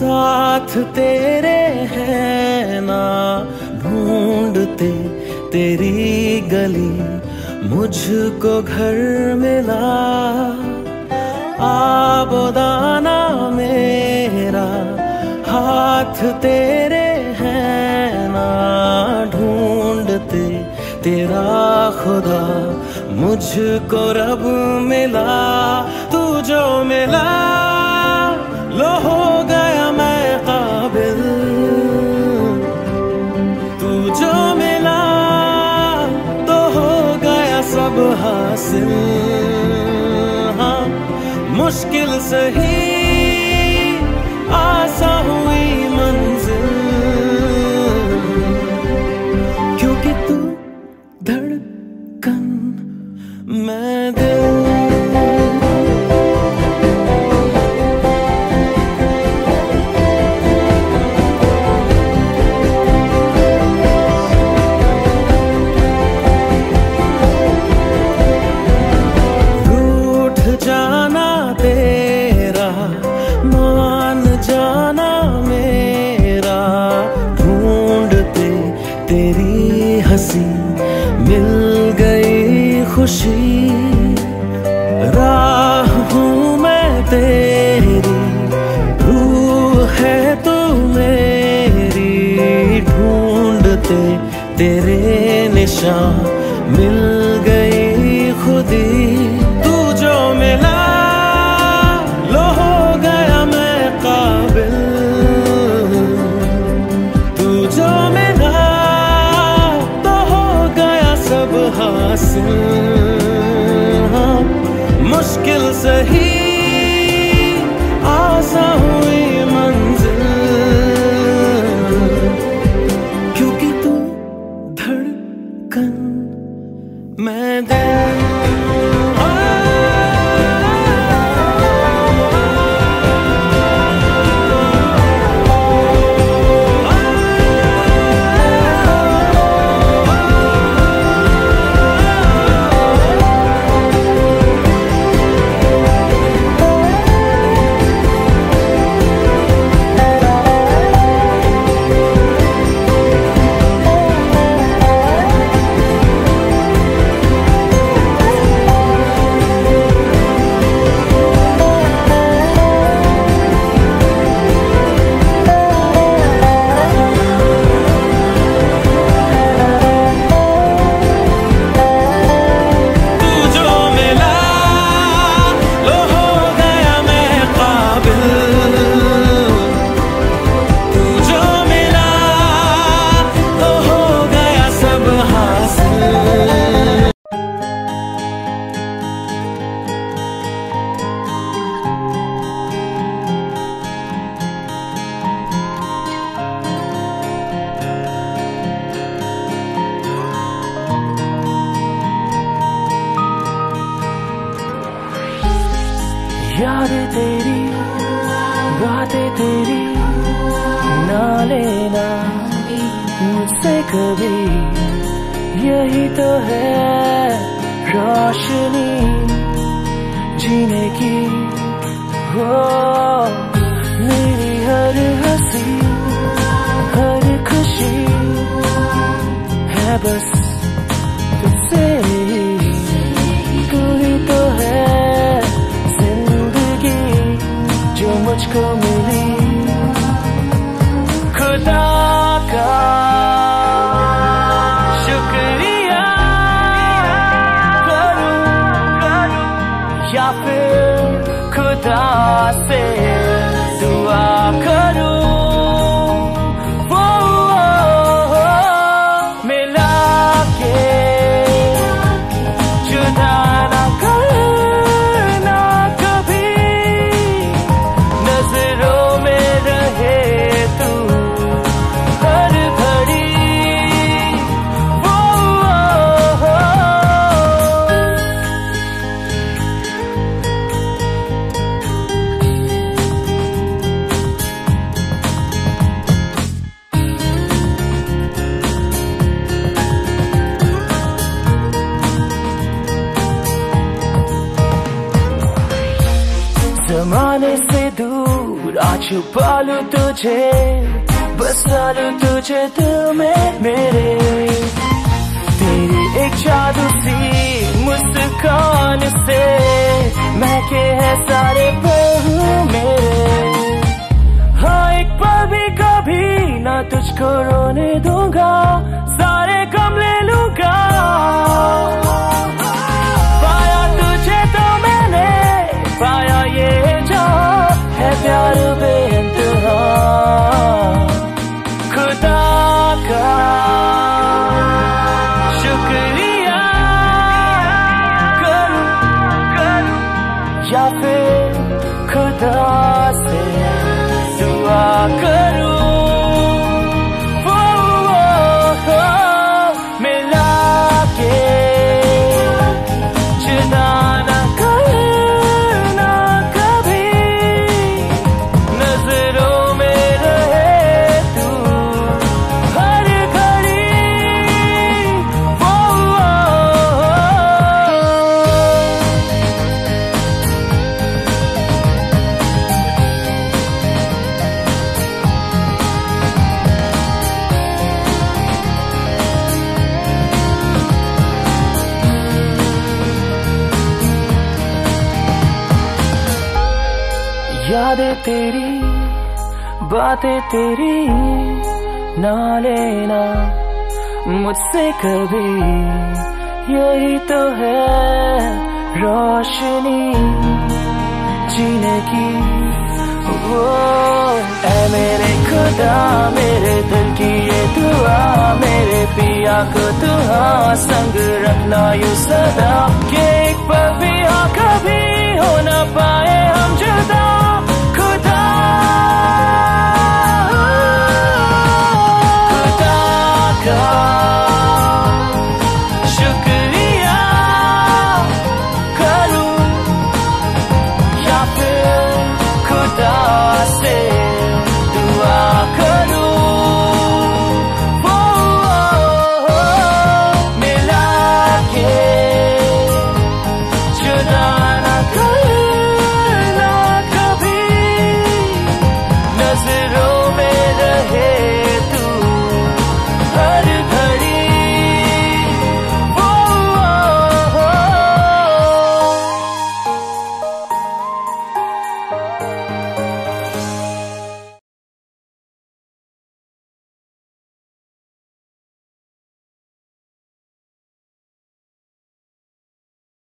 साथ तेरे हैं ना, ढूंढते तेरी गली, मुझको घर मिला। आबोदाना मेरा, हाथ तेरे हैं ना, ढूंढते तेरा खुदा, मुझको रब मिला, तू जो मिला लो हासिल हाँ मुश्किल सही ढूंढते तेरे निशान मिल गई खुदी। तू जो मिला लो हो गया मैं काबिल। तू जो मिला तो हो गया सब हासिल। हाँ, मुश्किल सही आसा हुई मंजिल। यादें तेरी, बातें तेरी, ना लेना मुझसे कभी। यही तो है रोशनी जीने की। हो, मेरी हर हँसी, हर खुशी है बस। खुदा जमाने से दूर, आज पालू तुझे, बसा लू तुझे में मेरे। तेरी एक जादू सी मुस्कान से महके है सारे बहू मेरे। हाँ एक पल भी कभी ना तुझको रोने दूँगा, सारे कम ले लूँगा। दुआ यादें तेरी, बातें तेरी, ना लेना मुझसे कभी। यही तो है रोशनी जीने की। वो ऐ मेरे खुदा, मेरे दिल की ये दुआ, मेरे पिया को तू हाँ संग रखना यू सदा। के एक पल भी हाँ कभी हो ना पाए